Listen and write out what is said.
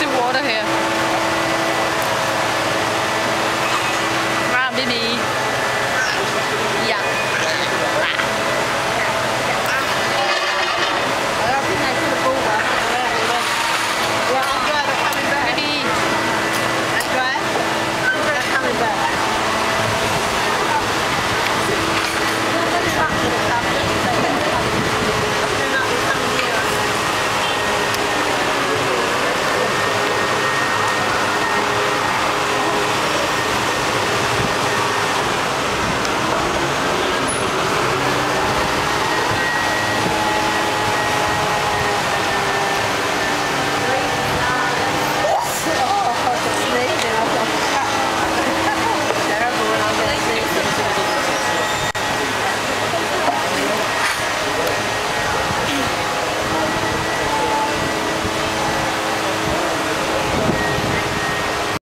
the water here.